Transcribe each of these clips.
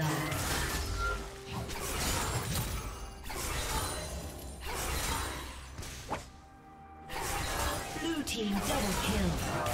blood. Blue team double kill.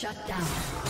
Shut down.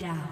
Shut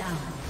down.